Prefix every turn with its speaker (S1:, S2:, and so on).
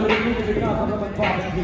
S1: Salam berikut ketika teman-teman Pak di